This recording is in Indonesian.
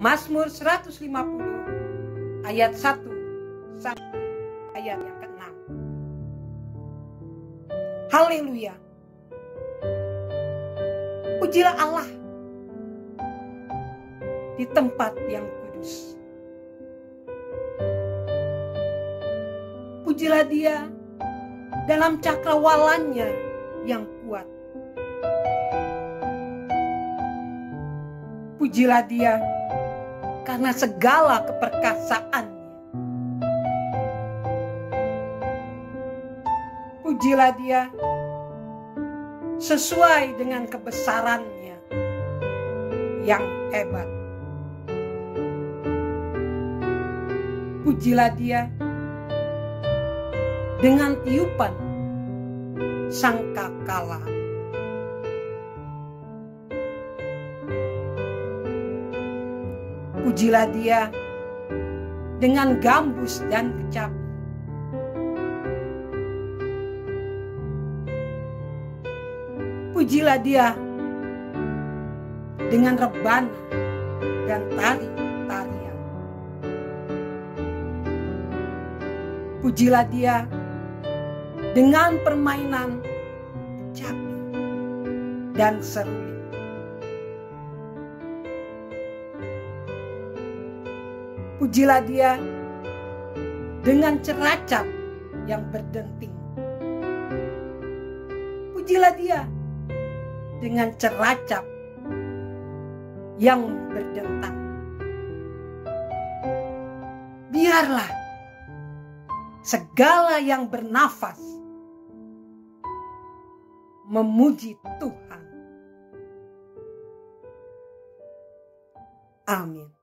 Mazmur 150 ayat 1 sampai ayat yang ke-6. Haleluya. Pujilah Allah di tempat yang kudus. Pujilah dia dalam cakrawalannya yang kuat. Pujilah dia karena segala keperkasaannya. Pujilah dia sesuai dengan kebesarannya yang hebat. Pujilah dia dengan tiupan sangkakala. Pujilah dia dengan gambus dan kecapi. Pujilah dia dengan rebana dan tari-tarian. Pujilah dia dengan permainan kecapi dan seruling. Pujilah dia dengan ceracap yang berdenting. Pujilah dia dengan ceracap yang berdentang. Biarlah segala yang bernafas memuji Tuhan. Amin.